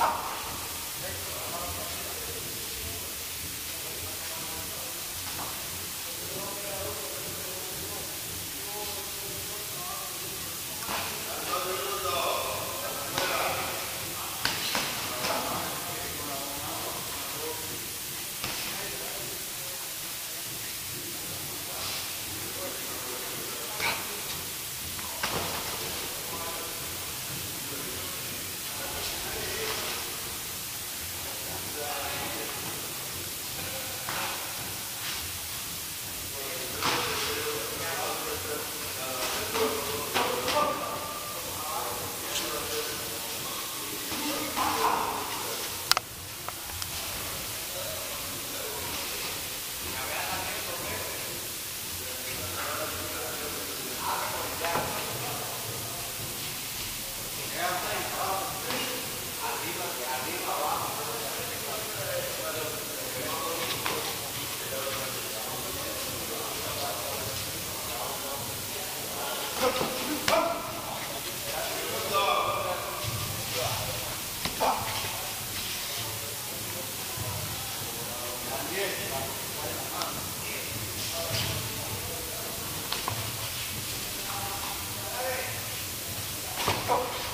아. Oh.